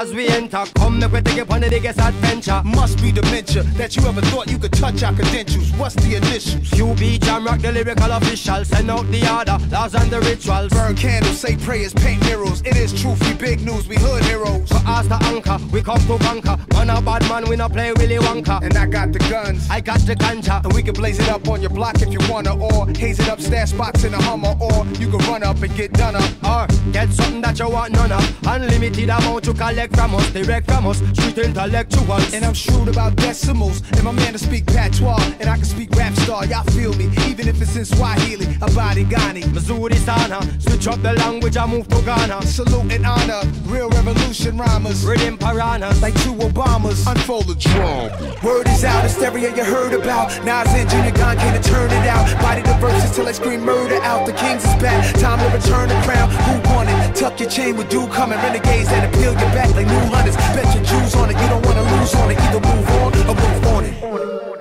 As we enter, come make we take it on the biggest adventure. Must be dementia that you ever thought you could touch our credentials. What's the initials? QB Jamrock, the lyrical official. Send out the order, laws and the rituals. Burn candles, say prayers, paint murals. It is truth, we big news, we hood as the anchor, we come to conquer. Man a bad man, we not play Willy Wonka. And I got the guns, I got the ganja. and we can blaze it up on your block if you wanna, or haze it up, stash spots in a Hummer, or you can run up and get done up. Or get something that you want none of. Unlimited amount to collect from us, direct from us, street intellectuals. And I'm shrewd about decimals, and my man to speak patois, and I can speak rap star, y'all feel me, even if it's in Swahili, Abadi Ghani. Missouri Sana, switch up the language, I move to Ghana. Salute and honor, real revolution Rhythm piranhas, Like two Obamas, unfold the drum. Word is out, hysteria you heard about. Nas and Junior Gong came to turn it out. Body the verses till I scream murder out. The kings is back, time to return the crown. Who won it? Tuck your chain with dude coming. Renegades that appeal your back like new hunters. Bet your Jews on it, you don't wanna lose on it. Either move on or move on it.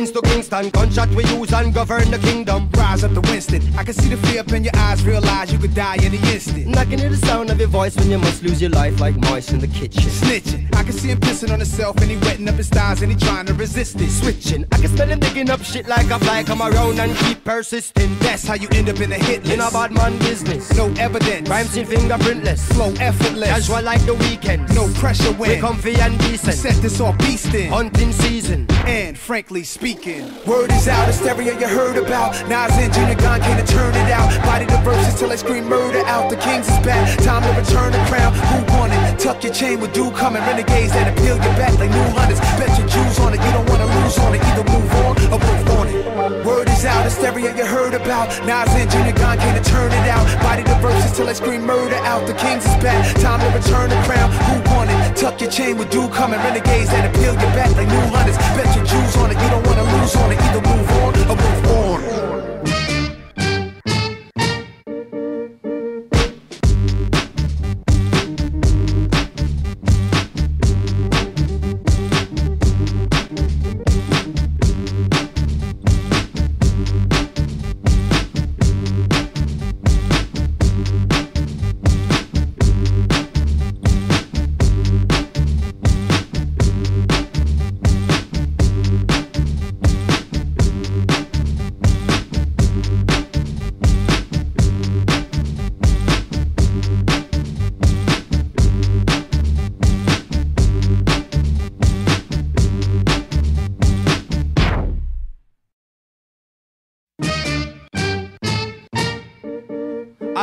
Queens to Kingston, gunshot we use and govern the kingdom. Rise up to Winston. I can see the fear up in your eyes, realize you could die any instant. And I can hear the sound of your voice when you must lose your life like mice in the kitchen. Snitching. I can see him pissing on himself and he wetting up his thighs and he trying to resist it. Switching, I can smell him digging up shit like a fly. Come around and keep persisting. That's how you end up in a hit list. In a bad man business. No evidence. Crime scene fingerprintless. Slow, effortless. Casual like the weekend. No pressure when. We when. comfy and decent. Set this off beastin'. Hunting season. And frankly speaking, word is out, hysteria you heard about. Nas and Junior Gong came to turn it out. Body the verses till I scream murder out. The kings is back, time to return the crown. Who won it? Tuck your chain with dude coming. Renegades that appeal your back like new hunters. Bet your Jews on it, you don't wanna lose on it. Either move on or move on it. Word is out, hysteria you heard about. Nas and Junior Gong came to turn it out. Body the verses till I scream murder out. The kings is back, time to return the crown. Who won it? Tuck your chain with dude coming. Renegades that appeal your back like new hunters. Bet your Jews on it, you don't wanna lose on it. Either move on.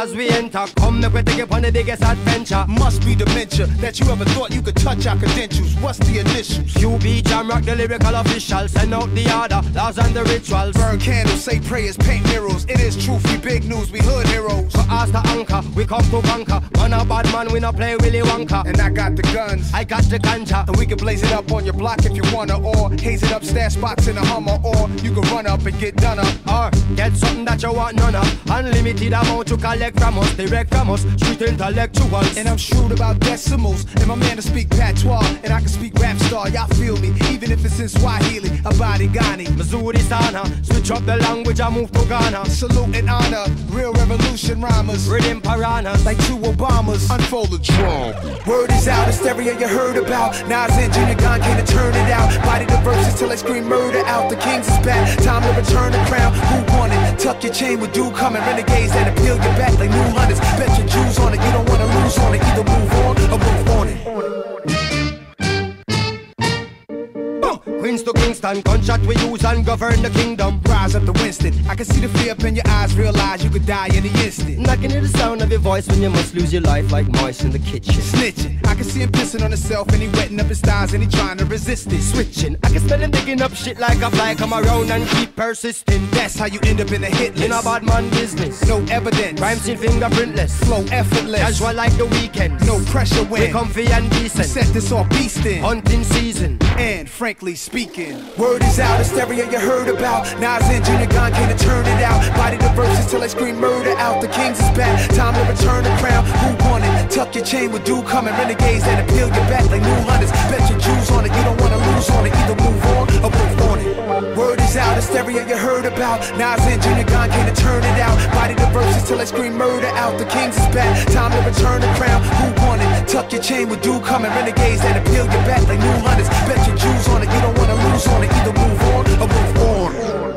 As we enter, come make we take it on the biggest adventure. Must be dementia that you ever thought you could touch our credentials. What's the initials? QB Jamrock, the lyrical official. Send out the order, laws and the rituals. Burn candles, say prayers, paint mirrors. It is truth, we big news, we hood heroes. So as the anchor, we come to conquer. Man a bad man, we not play Willy Wonka. And I got the guns, I got the ganja. and we can blaze it up on your block if you wanna, or haze it up, stash spots in a Hummer, or you can run up and get done up. Or get something that you want none of. Unlimited amount to collect from us, direct from us, street intellectuals. And I'm shrewd about decimals, and my man to speak patois, and I can speak rap star, y'all feel me, even if it's in Swahili, Abadi Ghani. Missouri Sana, switch up the language, I move to Ghana. Salute and honor, real revolution rhymers. Rhythm piranhas, Like two Obamas, unfold the drum. Word is out, hysteria you heard about. Nas and Junior Gong came to turn it out. Body the verses till I scream murder out. The kings is back, time to return the crown. Who won it? Tuck your chain with dude coming. Renegades that appeal your back like new hunters. Bet your Jews on it, you don't wanna lose on it. Either move on or to Kingston, gunshot we use and govern the kingdom. Rise up the Winston. I can see the fear up in your eyes, realize you could die any instant. And I can hear the sound of your voice when you must lose your life like mice in the kitchen. Snitching. I can see him pissing on himself and he wetting up his thighs and he trying to resist it. Switching, I can smell him digging up shit like a fly. Come around and keep persisting. That's how you end up in a hit list. In a bad man business. No evidence. Crime scene fingerprintless. Flow effortless. Casual like the weekend. No pressure when. comfy and decent. Set this off beastin'. Hunting season. And frankly speaking, word is out, hysteria you heard about. Nas and Junior Gong came to turn it out. Body the verses till I scream murder out. The kings is back, time to return the crown. Who won it? Tuck your chain with dude coming. Renegades that appeal your back like new hunters. Bet your Jews on it, you don't wanna lose on it. Either move on or move on it. Word is out, hysteria you heard about. Nas and Junior Gong came to turn it out. Body the verses till I scream murder out. The kings is back. Time to return the crown. Who won it? Tuck your chain with dew coming. Renegades that appeal your back like new hunters. Bet your Jews on it. You don't wanna lose on it. Either move on or move on.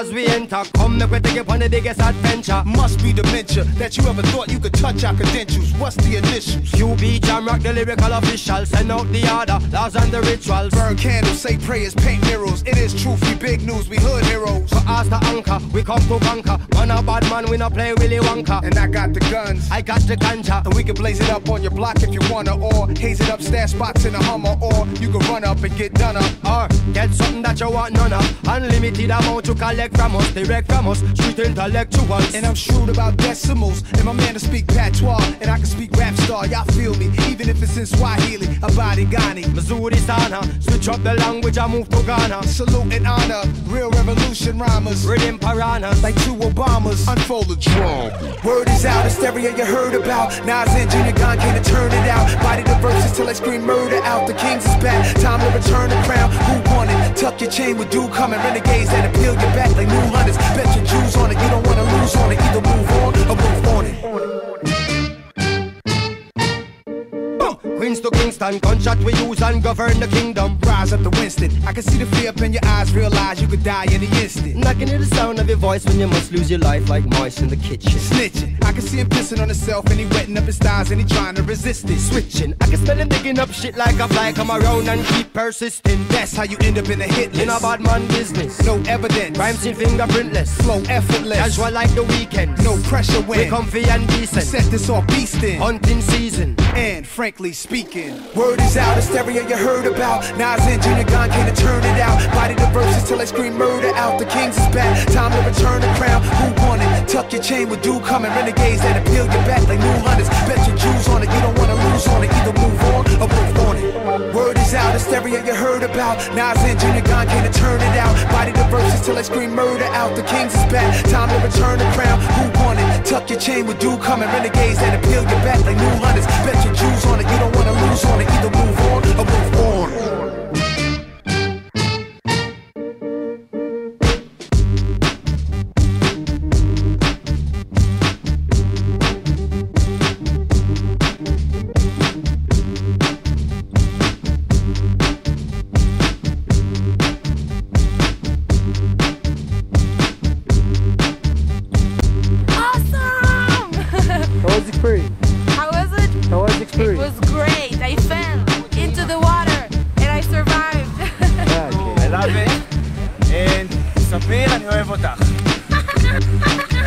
As we enter, come make we take you on the biggest adventure. Must be dementia that you ever thought you could touch our credentials. What's the initials? QB Jamrock, the lyrical official. Send out the order, laws and the rituals. Burn candles, say prayers, paint murals. It is truth, we big news, we hood heroes. For us the anchor, we come to conquer. Man a bad man, we not play Willy Wonka. And I got the guns, I got the ganja. and we can blaze it up on your block if you wanna, or haze it up, stash spots in a Hummer, or you can run up and get done up. Or get something that you want none of. Unlimited amount to collect from us, direct from us, street intellectuals. And I'm shrewd about decimals, and my man to speak patois, and I can speak rap star, y'all feel me, even if it's in Swahili, Abadi Ghani. Missouri Sana, switch up the language, I move to Ghana. Salute and honor, real revolution rhymers, Rhythm piranhas, like two Obamas. Unfold the drum. Word is out, hysteria you heard about. Nas and Junior Gong came to turn it out. Body the verses till I scream murder out. The kings is back, time to return the crown. Who won it? Tuck your chain with dew coming. Renegades that appeal your back like new hunters. Kingston, gunshot we use and govern the kingdom. Rise up to Winston. I can see the fear up in your eyes, realize you could die any instant. And I can hear the sound of your voice when you must lose your life like mice in the kitchen. Snitching. I can see him pissing on himself and he wetting up his thighs and he trying to resist it. Switching, I can smell him digging up shit like a fly. Come around and keep persisting. That's how you end up in a hit list. In a bad man business. No evidence. Rhyme scene fingerprintless. flow effortless. Casual like the weekend. No pressure when. We when comfy and decent. set this off beastin'. Hunting season. And frankly speaking, Word is out, hysteria you heard about. Nas and came to turn it out. Body the verses till I scream murder out. The kings is back, time to return the crown. Who won it? Tuck your chain with dew coming. Renegades that appeal your back like new hunters. Bet your Jews on it, you don't wanna lose on it. Either move on or move on it. Word is out, hysteria you heard about. Nas and came to turn it out. Body the verses till I scream murder out. The kings is back, time to return the crown. Who won? Tuck your chain with dew coming. Renegades that appeal your back like new hunters. Bet your Jews on it, you don't wanna lose on it. Either move on or move on. Ha ha ha!